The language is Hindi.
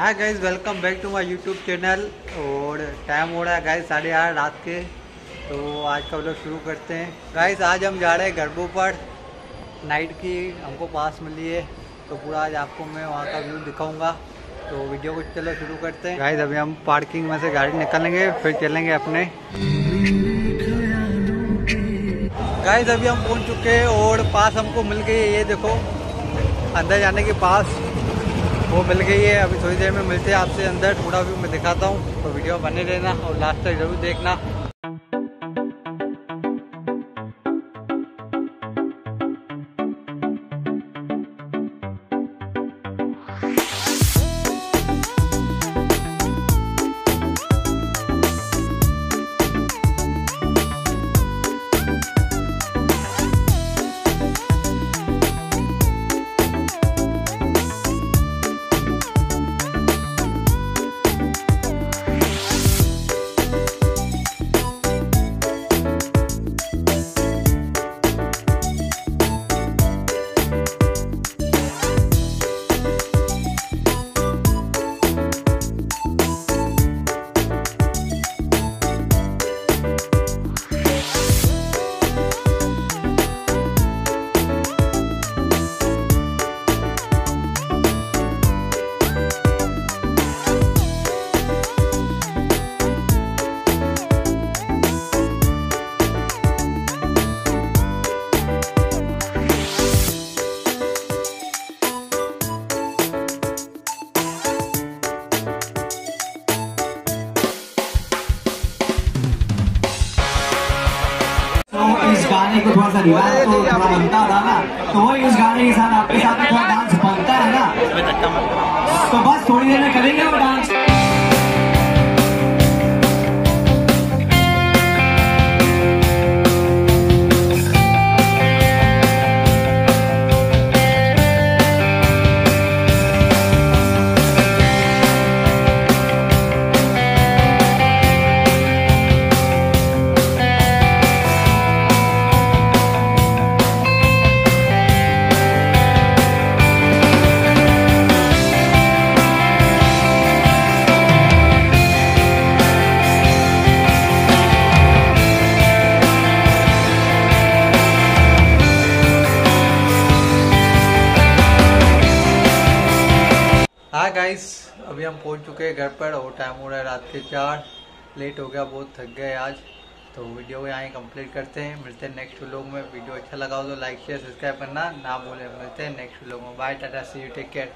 हाँ guys welcome back to my YouTube channel और टाइम हो रहा है गाइज़ साढ़े आठ रात के। तो आज का लोग शुरू करते हैं। गाइज़ आज हम जा रहे हैं गरबों पर। नाइट की हमको पास मिली है। तो पूरा आज आपको मैं वहाँ का व्यू दिखाऊँगा। तो वीडियो को चलो शुरू करते हैं। गाइज़ अभी हम पार्किंग में से गाड़ी निकलेंगे, फिर चलेंगे अपने। गाइज़ अभी हम पहुँच चुके हैं और पास हमको मिल गई है, ये देखो। अंदर जाने के पास। वो मिल गई है, अभी थोड़ी देर में मिलते हैं आपसे अंदर, थोड़ा व्यू मैं दिखाता हूँ तो वीडियो बने रहना और लास्ट तक ज़रूर देखना। गाने को थोड़ा सा रिवाज तो थोड़ा बनता था ना तो वही उस गाने के साथ आपके साथ थोड़ा डांस बनता है ना? तो बस थोड़ी देर में करेंगे वो डांस। हाँ गाइस अभी हम पहुँच चुके हैं घर पर। और टाइम हो रहा है रात के चार। लेट हो गया, बहुत थक गए आज। तो वीडियो यहाँ कंप्लीट करते हैं। मिलते हैं नेक्स्ट व्लॉग में। वीडियो अच्छा लगा हो तो लाइक शेयर सब्सक्राइब करना ना भूलें। मिलते हैं नेक्स्ट व्लॉग में। Bye tata see you take care